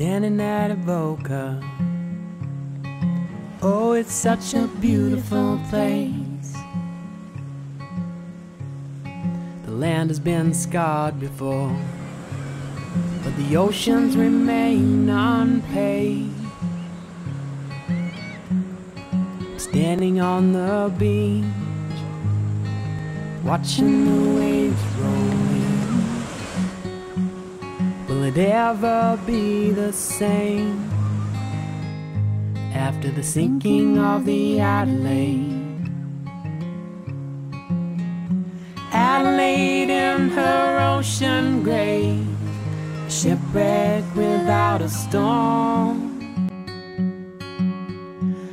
standing at Avoca. Oh, it's such a beautiful place. The land has been scarred before, but the oceans remain unpaved. Standing on the beach, watching the waves roll. Will it ever be the same after the sinking of the Adelaide? Adelaide in her ocean grave, shipwreck without a storm.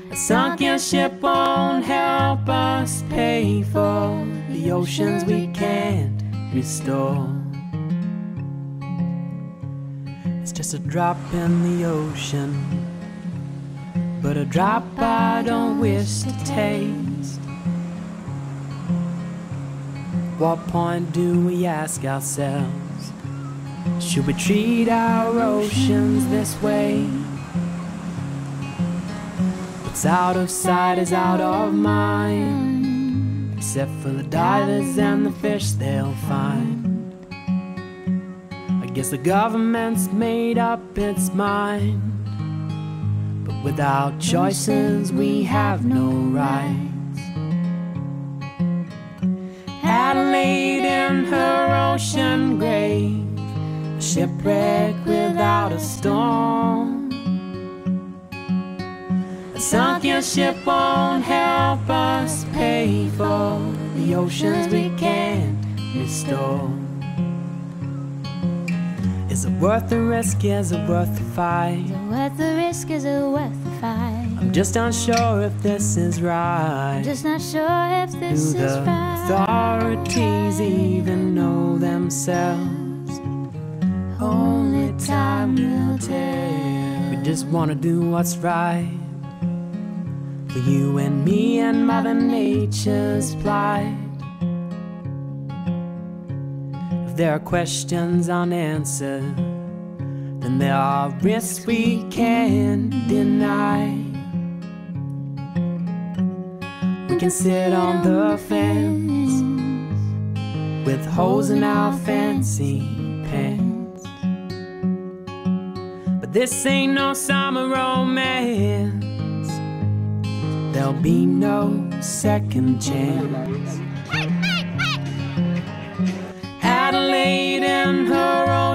A sunken ship won't help us pay for the oceans we can't restore. Just a drop in the ocean, but a drop I don't wish to taste. What point do we ask ourselves? Should we treat our oceans this way? What's out of sight is out of mind, except for the divers and the fish they'll find. Guess the government's made up its mind, but without choices we have no rights. Adelaide in her ocean grave, a shipwreck without a storm. A sunken ship won't help us pay for the oceans we can't restore. Is it worth the risk? Is it worth the fight? Is it worth the risk? Is it worth the fight? I'm just unsure if this is right. I'm just not sure if this Do is right. authorities even know themselves? Only time will tell. We just wanna do what's right for you and me and Mother Nature's plight. There are questions unanswered, then there are risks we can't deny. We can sit on the fence with holes in our fancy pants. But this ain't no summer romance. There'll be no second chance.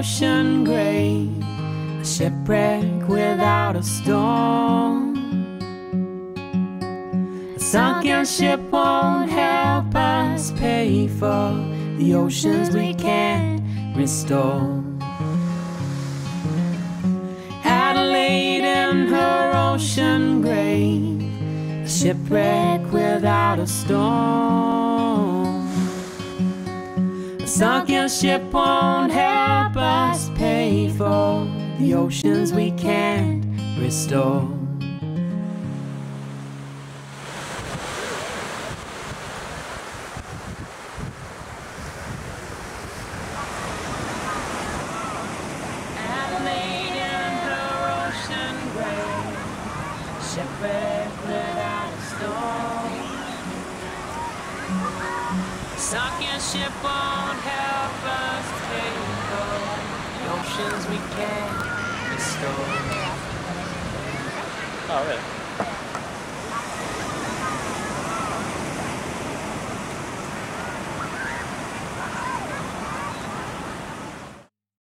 Ocean gray, a shipwreck without a storm. A sunken ship won't help us pay for the oceans we can't restore. Adelaide in her ocean grave, a shipwreck without a storm. A sunken ship won't help us pay for the oceans we can't restore. Shipwreck without a storm. Sunken ship won't help us for the oceans we can't restore. Oh, really?